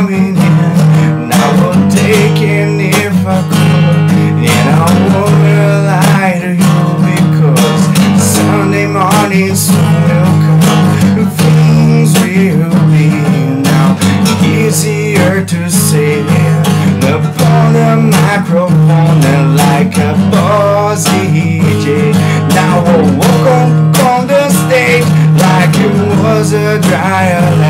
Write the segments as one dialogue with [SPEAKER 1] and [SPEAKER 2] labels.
[SPEAKER 1] coming in. And I would take it if I could. And I won't lie to you because Sunday morning soon will come. Things will be now easier to say upon the microphone and like a boss DJ. Now I walk on, on the stage like it was a dry land. A boss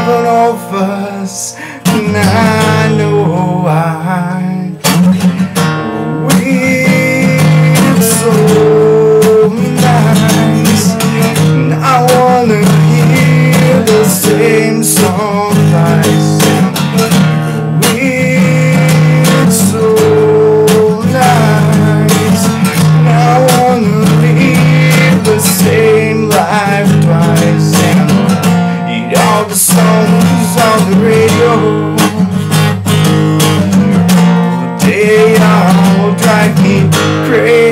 [SPEAKER 1] several of and I know I. songs on the radio. They all drive me crazy.